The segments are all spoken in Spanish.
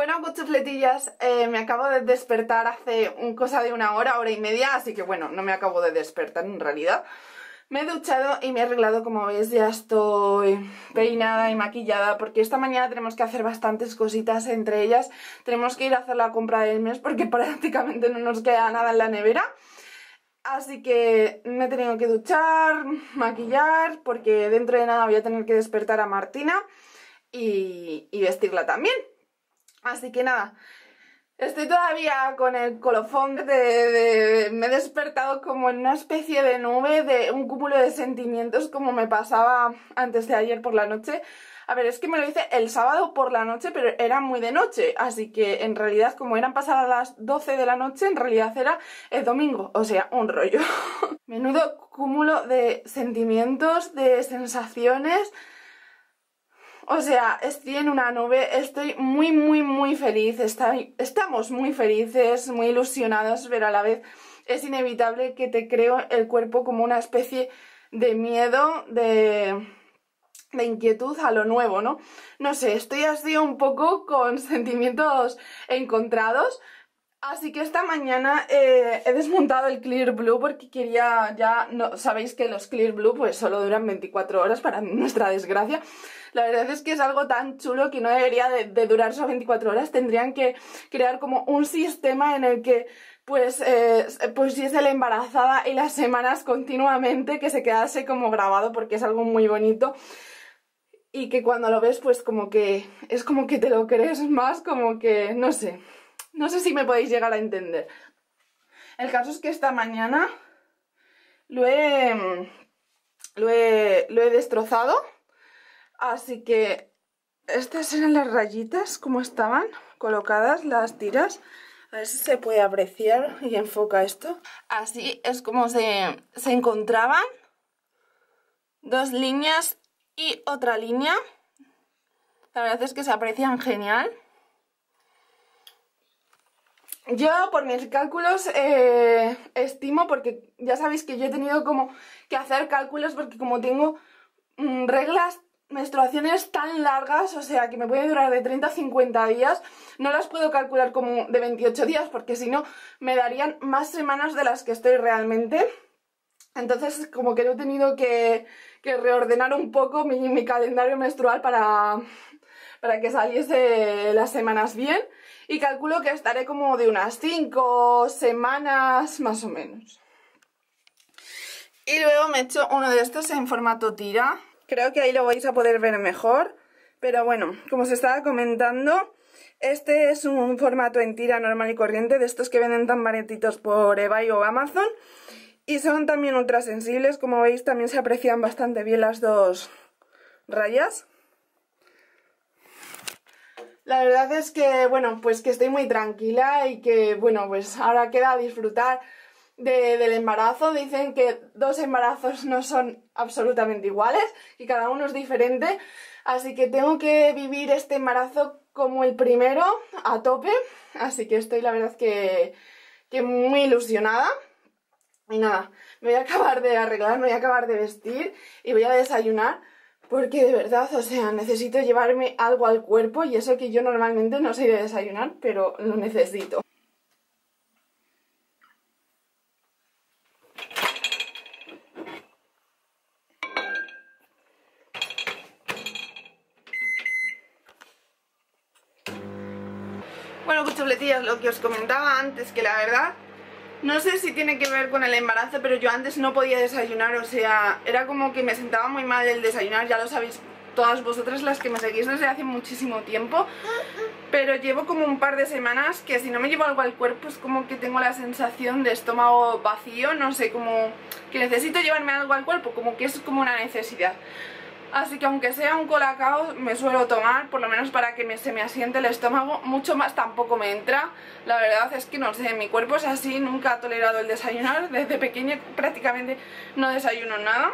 Bueno, cuchufletillas, eh, me acabo de despertar hace un cosa de una hora, hora y media, así que bueno, no me acabo de despertar en realidad. Me he duchado y me he arreglado, como veis, ya estoy peinada y maquillada porque esta mañana tenemos que hacer bastantes cositas, entre ellas tenemos que ir a hacer la compra del mes porque prácticamente no nos queda nada en la nevera. Así que me he tenido que duchar, maquillar, porque dentro de nada voy a tener que despertar a Martina y vestirla también. Así que nada, estoy todavía con el colofón de, Me he despertado como en una especie de nube, de un cúmulo de sentimientos como me pasaba antes de ayer por la noche. A ver, es que me lo hice el sábado por la noche, pero era muy de noche, así que en realidad como eran pasadas las 12 de la noche, en realidad era el domingo, o sea, un rollo. Menudo cúmulo de sentimientos, de sensaciones, o sea, estoy en una nube, estoy muy, muy, muy feliz, estamos muy felices, muy ilusionados, pero a la vez es inevitable que te creo el cuerpo como una especie de miedo, de, de inquietud a lo nuevo, ¿no? No sé, estoy así un poco con sentimientos encontrados, Así que esta mañana eh, he desmontado el Clear Blue porque quería ya... No, Sabéis que los Clear Blue pues solo duran 24 horas para nuestra desgracia. La verdad es que es algo tan chulo que no debería de, durar solo 24 horas. Tendrían que crear como un sistema en el que pues, eh, pues es la embarazada y las semanas continuamente que se quedase como grabado porque es algo muy bonito y que cuando lo ves pues como que es como que te lo crees más, como que no sé, no sé si me podéis llegar a entender. El caso es que esta mañana lo he, lo he, lo he destrozado. Así que estas eran las rayitas, como estaban colocadas las tiras. A ver si se puede apreciar y enfoca esto. Así es como se, se encontraban. Dos líneas y otra línea. La verdad es que se aprecian genial. Yo, por mis cálculos, eh, estimo, porque ya sabéis que yo he tenido como que hacer cálculos porque como tengo mm, reglas, menstruaciones tan largas, o sea, que me puede durar de 30 a 50 días, no las puedo calcular como de 28 días porque si no me darían más semanas de las que estoy realmente. Entonces, como que he tenido que, reordenar un poco mi, mi calendario menstrual para, para que saliese las semanas bien y calculo que estaré como de unas 5 semanas más o menos. Y luego me he hecho uno de estos en formato tira. Creo que ahí lo vais a poder ver mejor. Pero bueno, como os estaba comentando, este es un formato en tira normal y corriente, de estos que venden tan baratitos por eBay o Amazon. Y son también ultra sensibles, como veis también se aprecian bastante bien las dos rayas. La verdad es que, bueno, pues que estoy muy tranquila y que, bueno, pues ahora queda disfrutar del embarazo. Dicen que dos embarazos no son absolutamente iguales y cada uno es diferente. Así que tengo que vivir este embarazo como el primero, a tope. Así que estoy, la verdad, que, que muy ilusionada. Y nada, me voy a acabar de arreglar, me voy a acabar de vestir y voy a desayunar porque de verdad, o sea, necesito llevarme algo al cuerpo y eso que yo normalmente no soy de desayunar, pero lo necesito. Bueno, cuchufletillas, lo que os comentaba antes, que la verdad no sé si tiene que ver con el embarazo, pero yo antes no podía desayunar, o sea, era como que me sentaba muy mal el desayunar, ya lo sabéis todas vosotras las que me seguís desde hace muchísimo tiempo, pero llevo como un par de semanas que si no me llevo algo al cuerpo es como que tengo la sensación de estómago vacío, no sé, como que necesito llevarme algo al cuerpo, como que es como una necesidad. Así que aunque sea un colacao me suelo tomar, por lo menos para que se me asiente el estómago, mucho más tampoco me entra. La verdad es que no sé, mi cuerpo es así, nunca ha tolerado el desayunar, desde pequeña prácticamente no desayuno nada.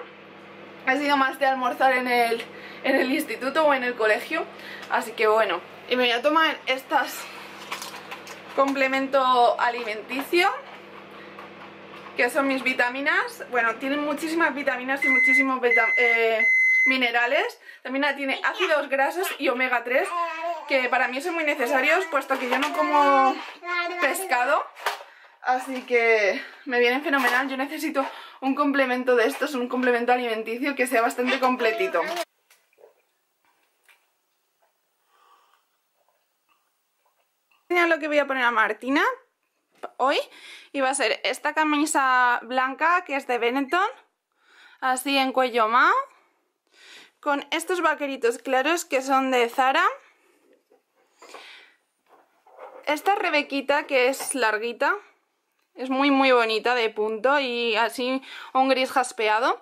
He sido más de almorzar en el, en el instituto o en el colegio, así que bueno. Y me voy a tomar estas complemento alimenticio que son mis vitaminas, bueno, tienen muchísimas vitaminas y muchísimos eh, minerales. También tiene ácidos grasos y omega 3. que para mí son muy necesarios, puesto que yo no como pescado, así que me vienen fenomenal. Yo necesito un complemento de estos, un complemento alimenticio que sea bastante completito. lo que voy a poner a Martina hoy y va a ser esta camisa blanca que es de Benetton, así en cuello mao, con estos vaqueritos claros que son de Zara, esta rebequita que es larguita, es muy muy bonita de punto y así un gris jaspeado,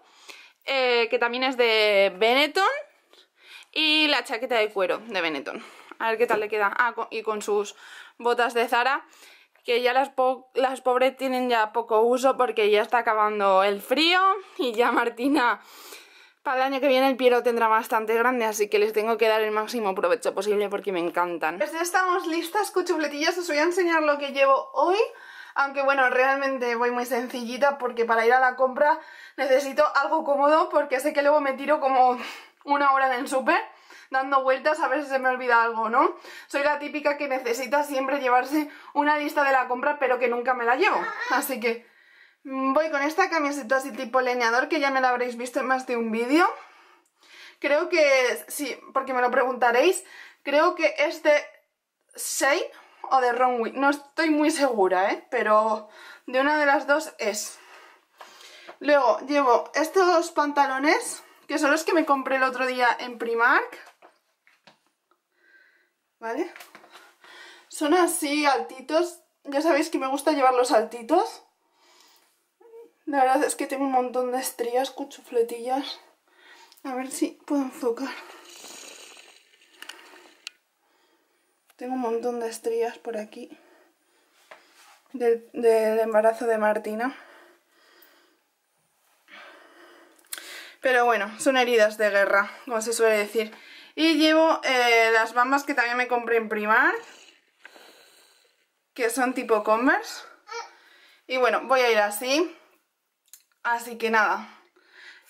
eh, que también es de Benetton y la chaqueta de cuero de Benetton. A ver qué tal le queda. Ah, y con sus botas de Zara que ya las, las pobres tienen ya poco uso porque ya está acabando el frío y ya Martina para el año que viene el Piero tendrá bastante grande, así que les tengo que dar el máximo provecho posible porque me encantan. Pues ya estamos listas, cuchufletillas, os voy a enseñar lo que llevo hoy. Aunque bueno, realmente voy muy sencillita porque para ir a la compra necesito algo cómodo porque sé que luego me tiro como una hora en el súper dando vueltas a ver si se me olvida algo, ¿no? Soy la típica que necesita siempre llevarse una lista de la compra pero que nunca me la llevo. Así que voy con esta camiseta así tipo leñador que ya me la habréis visto en más de un vídeo. Creo que, sí, porque me lo preguntaréis, creo que es de Shane o de Ronway. No estoy muy segura, ¿eh? Pero de una de las dos es. Luego llevo estos pantalones, que son los que me compré el otro día en Primark. ¿vale? Son así altitos, ya sabéis que me gusta llevarlos altitos. La verdad es que tengo un montón de estrías, cuchufletillas. A ver si puedo enfocar. Tengo un montón de estrías por aquí. Del, embarazo de Martina. Pero bueno, son heridas de guerra, como se suele decir. Y llevo eh, las bambas que también me compré en Primar. Que son tipo Converse. Y bueno, voy a ir así. Así que nada.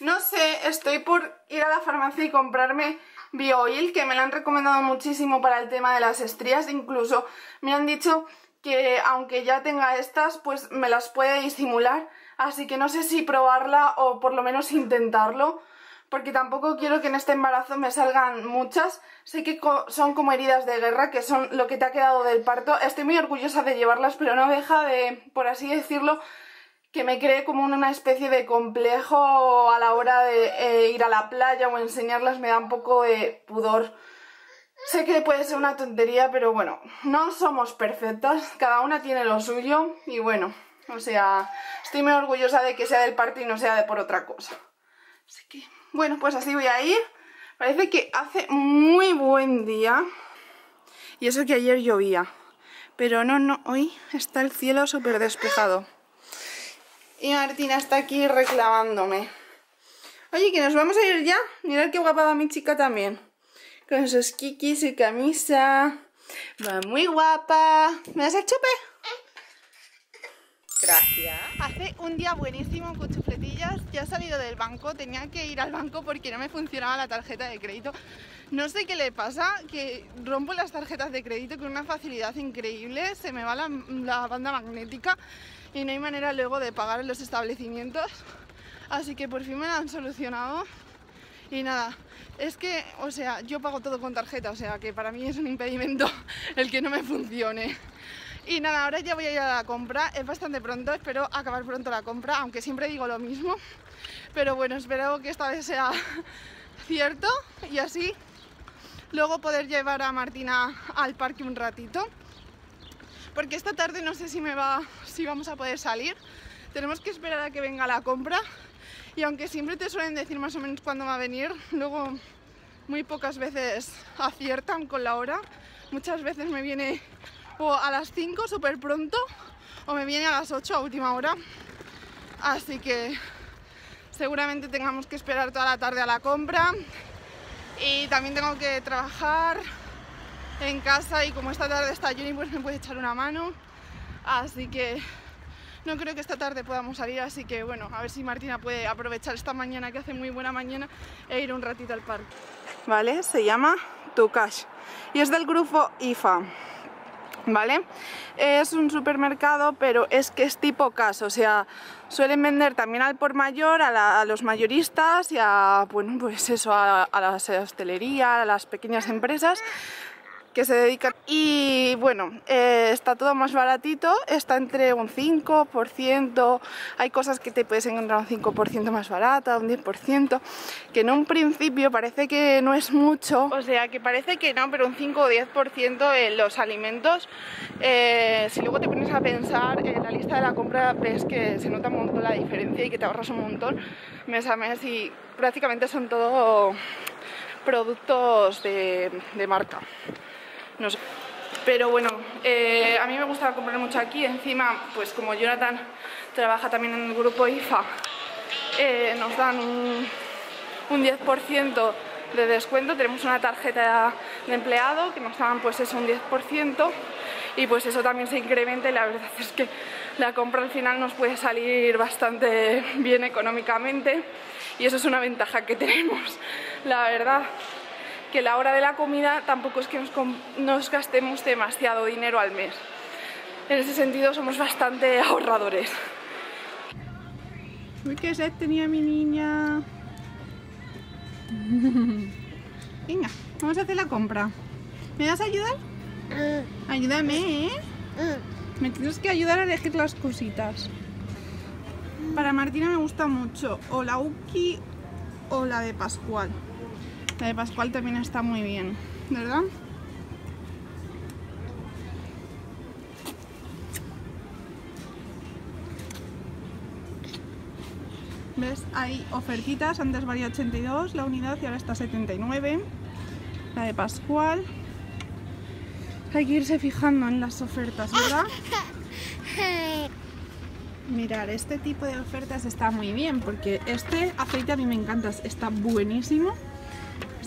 No sé, estoy por ir a la farmacia y comprarme BioOil, que me lo han recomendado muchísimo para el tema de las estrías. Incluso me han dicho que aunque ya tenga estas, pues me las puede disimular. Así que no sé si probarla o por lo menos intentarlo porque tampoco quiero que en este embarazo me salgan muchas. Sé que son como heridas de guerra, que son lo que te ha quedado del parto. Estoy muy orgullosa de llevarlas, pero no deja de, por así decirlo, que me cree como una especie de complejo a la hora de eh, ir a la playa o enseñarlas, me da un poco de pudor. Sé que puede ser una tontería, pero bueno, no somos perfectas, cada una tiene lo suyo y bueno, o sea, estoy muy orgullosa de que sea del parto y no sea de por otra cosa. Así que... Bueno, pues así voy a ir. Parece que hace muy buen día. Y eso que ayer llovía. Pero no, no, hoy está el cielo súper despejado. Y Martina está aquí reclamándome. Oye, que nos vamos a ir ya. Mirad qué guapa va mi chica también. Con sus kikis y camisa. Va muy guapa. ¿Me das el chupe? Gracias. Hace un día buenísimo con Ya he salido del banco. Tenía que ir al banco porque no me funcionaba la tarjeta de crédito. No sé qué le pasa, que rompo las tarjetas de crédito con una facilidad increíble. Se me va la, la banda magnética y no hay manera luego de pagar en los establecimientos. Así que por fin me la han solucionado. Y nada, es que, o sea, yo pago todo con tarjeta, o sea que para mí es un impedimento el que no me funcione. Y nada, ahora ya voy a ir a la compra, es bastante pronto, espero acabar pronto la compra, aunque siempre digo lo mismo. Pero bueno, espero que esta vez sea cierto y así luego poder llevar a Martina al parque un ratito. Porque esta tarde no sé si me va, si vamos a poder salir. Tenemos que esperar a que venga la compra. Y aunque siempre te suelen decir más o menos cuándo va a venir, luego muy pocas veces aciertan con la hora. Muchas veces me viene o a las 5 súper pronto o me viene a las 8 a última hora. Así que seguramente tengamos que esperar toda la tarde a la compra y también tengo que trabajar en casa y como esta tarde está Juni pues me puede echar una mano. Así que no creo que esta tarde podamos salir, así que bueno, a ver si Martina puede aprovechar esta mañana que hace muy buena mañana e ir un ratito al parque. Vale, se llama to Cash y es del grupo IFA. ¿Vale? Es un supermercado, pero es que es tipo cash, o sea, suelen vender también al por mayor, a, los mayoristas y a, bueno, pues eso, a, a la hostelería, a las pequeñas empresas que se dedican. Y bueno, eh, está todo más baratito, está entre un 5%, hay cosas que te puedes encontrar un 5% más barata, un 10%, que en un principio parece que no es mucho, o sea, que parece que no, pero un 5 o 10% en los alimentos, eh, si luego te pones a pensar en la lista de la compra, ves que se nota un montón la diferencia y que te ahorras un montón mes a mes y prácticamente son todo productos de, de marca. No sé. Pero bueno, eh, a mí me gusta comprar mucho aquí. Encima, pues como Jonathan trabaja también en el grupo IFA, eh, nos dan un, un 10% de descuento. Tenemos una tarjeta de empleado que nos dan pues eso, un 10% y pues eso también se incrementa y la verdad es que la compra al final nos puede salir bastante bien económicamente y eso es una ventaja que tenemos, la verdad que la hora de la comida tampoco es que nos, gastemos demasiado dinero al mes. En ese sentido somos bastante ahorradores. Uy, qué sed tenía mi niña. Venga, vamos a hacer la compra. ¿Me vas a ayudar? Ayúdame, ¿eh? Me tienes que ayudar a elegir las cositas. Para Martina me gusta mucho o la Uki o la de Pascual. La de Pascual también está muy bien, ¿verdad? ¿Ves? Hay ofertitas, antes valía 82 la unidad y ahora está 79. La de Pascual. Hay que irse fijando en las ofertas, ¿verdad? Mirar, este tipo de ofertas está muy bien porque este aceite a mí me encanta, está buenísimo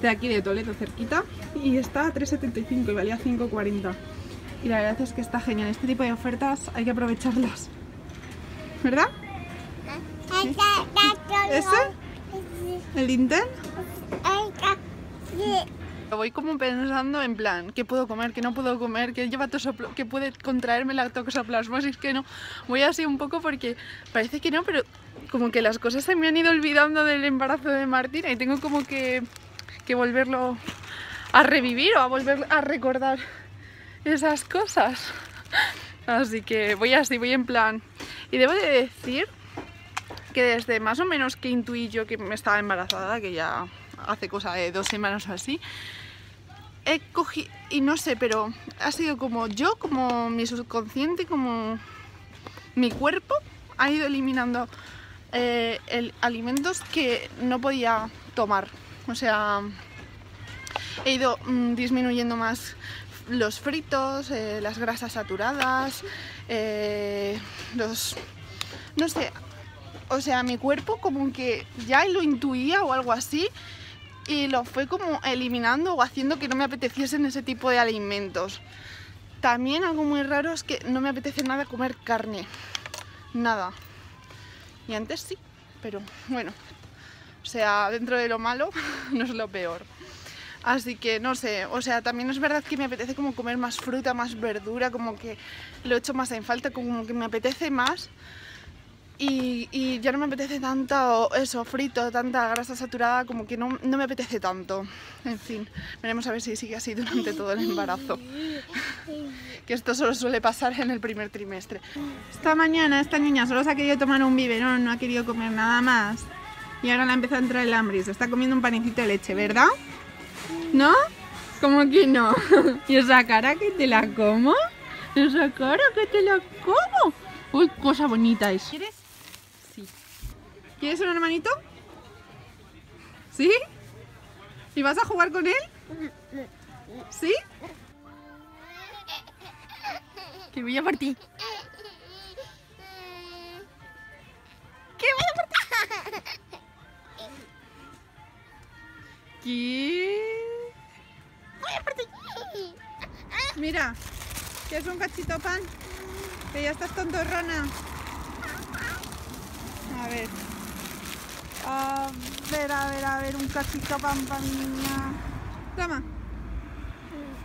de aquí de Toledo cerquita y está a 3,75 y valía 5,40 y la verdad es que está genial este tipo de ofertas hay que aprovecharlas ¿verdad? ¿ese? ¿el Intel? Voy como pensando en plan, ¿qué puedo comer? ¿Qué no puedo comer? ¿Qué lleva ¿Qué puede contraerme la toxoplasmosis? Que no. Voy así un poco porque parece que no, pero como que las cosas se me han ido olvidando del embarazo de Martina y tengo como que que volverlo a revivir o a volver a recordar esas cosas. Así que voy así, voy en plan. Y debo de decir que desde más o menos que intuí yo que me estaba embarazada, que ya hace cosa de dos semanas o así, he cogido, y no sé, pero ha sido como yo, como mi subconsciente, como mi cuerpo ha ido eliminando eh, alimentos que no podía tomar o sea, he ido mm, disminuyendo más los fritos, eh, las grasas saturadas, eh, los... no sé, o sea, mi cuerpo como que ya lo intuía o algo así y lo fue como eliminando o haciendo que no me apeteciesen ese tipo de alimentos. También algo muy raro es que no me apetece nada comer carne, nada. Y antes sí, pero bueno, sea, dentro de lo malo, no es lo peor. Así que no sé, o sea, también es verdad que me apetece como comer más fruta, más verdura, como que lo echo más en falta, como que me apetece más. Y, ya no me apetece tanto eso, frito, tanta grasa saturada, como que no, no, me apetece tanto. En fin, veremos a ver si sigue así durante todo el embarazo. que esto solo suele pasar en el primer trimestre. Esta mañana esta niña solo se ha querido tomar un biberón, no ha querido comer nada más. Y ahora le ha empezado a entrar el hambre y se está comiendo un panecito de leche, ¿verdad? ¿No? ¿Cómo que no? ¿Y esa cara que te la como? ¿Esa cara que te la como? Uy, cosa bonita es. ¿Quieres? Sí. ¿Quieres un hermanito? ¿Sí? ¿Y vas a jugar con él? ¿Sí? Que voy a por ti. ¿Qué voy a por ti? Mira, que es un cachito pan. Que ya estás tontorrona. A ver. A ver, a ver, a ver, un cachito pan mi niña. Toma.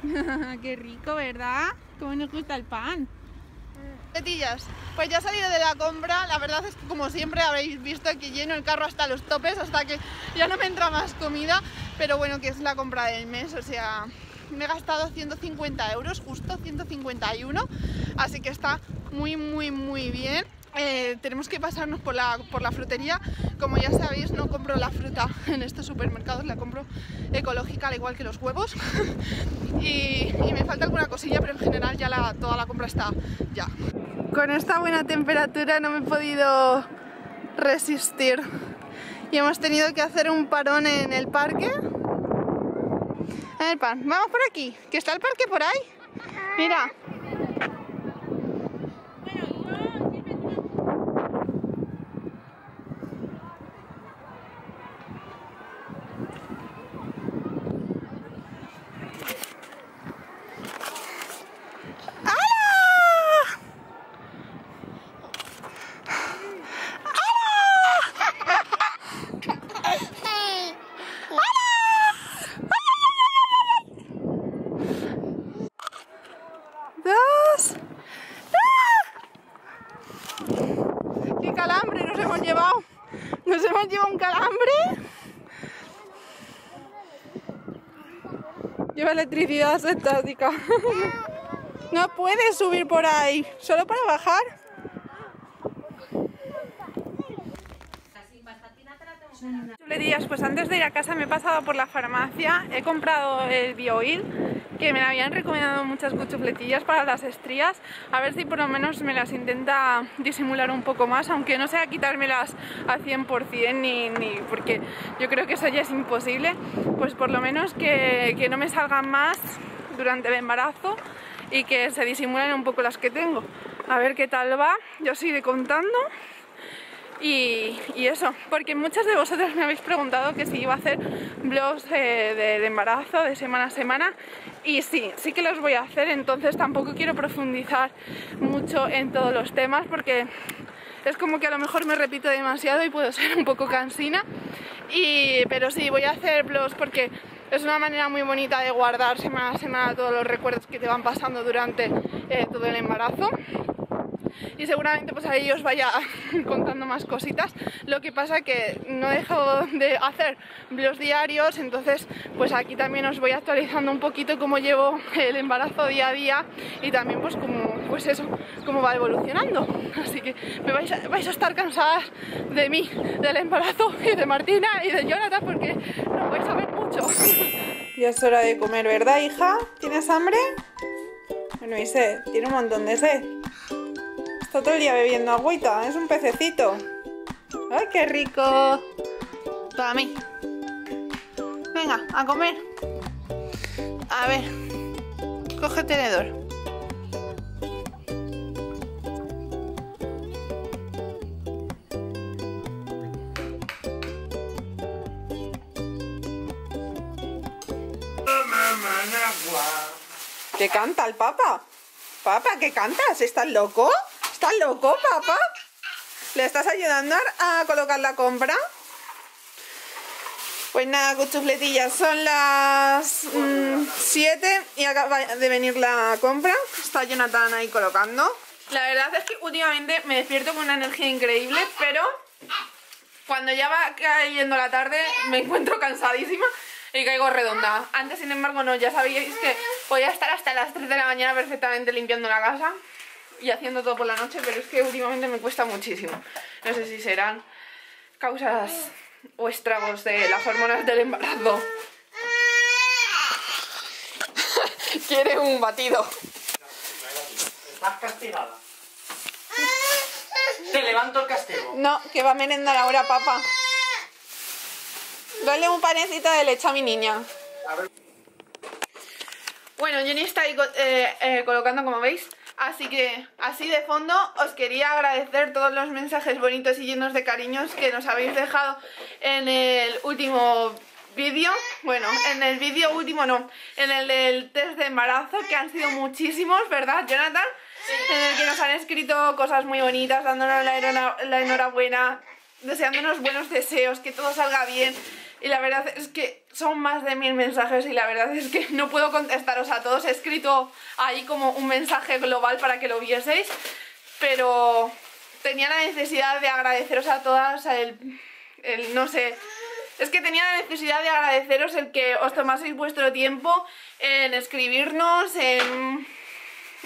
Qué rico, ¿verdad? Cómo nos gusta el pan. Pues ya he salido de la compra, la verdad es que como siempre habréis visto que lleno el carro hasta los topes, hasta que ya no me entra más comida, pero bueno, que es la compra del mes, o sea, me he gastado 150 euros, justo 151, así que está muy, muy, muy bien. Eh, tenemos que pasarnos por la, por la frutería. Como ya sabéis, no compro la fruta en estos supermercados, la compro ecológica, al igual que los huevos. y, y me falta alguna cosilla, pero en general ya la, toda la compra está ya. Con esta buena temperatura no me he podido resistir. Y hemos tenido que hacer un parón en el parque. Pan, vamos por aquí, que está el parque por ahí. Mira, dos. ¡Ah! ¡Qué calambre nos hemos llevado! Nos hemos llevado un calambre. Lleva electricidad estática. No puedes subir por ahí, solo para bajar. Chulerías, pues antes de ir a casa me he pasado por la farmacia, he comprado el BioIl, que me habían recomendado muchas cuchufletillas para las estrías, a ver si por lo menos me las intenta disimular un poco más, aunque no sea quitármelas al 100% ni, ni porque yo creo que eso ya es imposible, pues por lo menos que, que no me salgan más durante el embarazo y que se disimulen un poco las que tengo. A ver qué tal va, yo os iré contando. Y, eso, porque muchas de vosotros me habéis preguntado que si iba a hacer vlogs eh, de, embarazo de semana a semana y sí, sí que los voy a hacer, entonces tampoco quiero profundizar mucho en todos los temas porque es como que a lo mejor me repito demasiado y puedo ser un poco cansina, pero sí, voy a hacer vlogs porque es una manera muy bonita de guardar semana a semana todos los recuerdos que te van pasando durante eh, todo el embarazo y seguramente pues ahí os vaya contando más cositas lo que pasa que no dejo de hacer los diarios entonces pues aquí también os voy actualizando un poquito cómo llevo el embarazo día a día y también pues como pues eso cómo va evolucionando así que me vais a, vais a estar cansadas de mí del embarazo y de Martina y de Jonathan porque no vais a ver mucho ya es hora de comer ¿verdad hija? ¿tienes hambre? bueno y sed, tiene un montón de sed Está todo el día bebiendo agüita, es un pececito. ¡Ay, qué rico! Para mí. Venga, a comer. A ver, coge tenedor. ¿Qué canta el papa? Papa, ¿qué cantas? ¿Estás loco? ¿Estás loco, papá? ¿Le estás ayudando a colocar la compra? Pues nada, cuchufletillas, son las 7 mm, y acaba de venir la compra. Está Jonathan ahí colocando. La verdad es que últimamente me despierto con una energía increíble, pero cuando ya va cayendo la tarde me encuentro cansadísima y caigo redonda. Antes, sin embargo, no, ya sabíais que podía estar hasta las 3 de la mañana perfectamente limpiando la casa y haciendo todo por la noche, pero es que últimamente me cuesta muchísimo. No sé si serán causas o estragos de las hormonas del embarazo. Quiere un batido. Estás castigada. Te levanto el castigo. No, que va a merendar ahora, papá. Dale un panecito de leche a mi niña. A ver. Bueno, Jenny está ahí eh, eh, colocando, como veis, Así que, así de fondo, os quería agradecer todos los mensajes bonitos y llenos de cariños que nos habéis dejado en el último vídeo, bueno, en el vídeo último no, en el del test de embarazo, que han sido muchísimos, ¿verdad, Jonathan? En el que nos han escrito cosas muy bonitas, dándonos la, la enhorabuena, deseándonos buenos deseos, que todo salga bien, Y la verdad es que son más de mil mensajes y la verdad es que no puedo contestaros a todos. He escrito ahí como un mensaje global para que lo vieseis, pero tenía la necesidad de agradeceros a todas el, el no sé... Es que tenía la necesidad de agradeceros el que os tomaseis vuestro tiempo en escribirnos, en,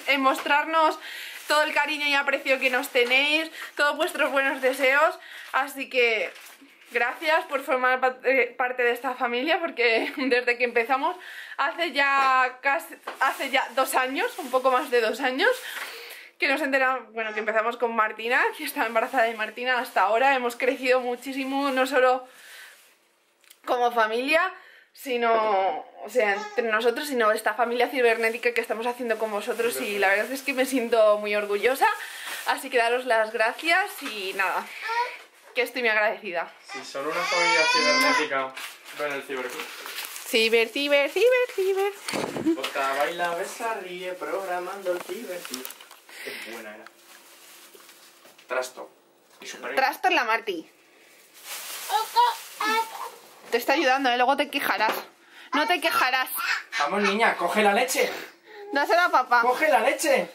en mostrarnos todo el cariño y aprecio que nos tenéis, todos vuestros buenos deseos. Así que gracias por formar eh, parte de esta familia porque desde que empezamos hace ya casi, hace ya dos años, un poco más de dos años, que nos enteramos, bueno, que empezamos con Martina, que estaba embarazada de Martina hasta ahora, hemos crecido muchísimo, no solo como familia, sino, o sea, entre nosotros, sino esta familia cibernética que estamos haciendo con vosotros. Y la verdad es que me siento muy orgullosa, así que daros las gracias y nada, que estoy muy agradecida. Si son una familia cibernética, ven el ciberclub. Ciber, ciber, ciber, ciber. Bota, baila, besa, ríe, programando el ciberclub. Qué buena era. Trasto. Y super Trastor la Marti. Te está ayudando, ¿eh? luego te quejarás. No te quejarás. Vamos, niña, coge la leche. Dásela a papá. Coge la leche.